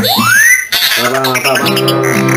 Bye bye.